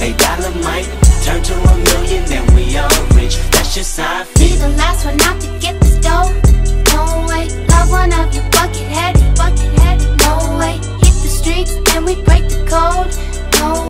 A dollar might turn to a million then we all rich. That's just how I feel. Be the last one out to get this dough. No way, love one of your bucket headed, bucket headed No way, hit the streets and we break the code.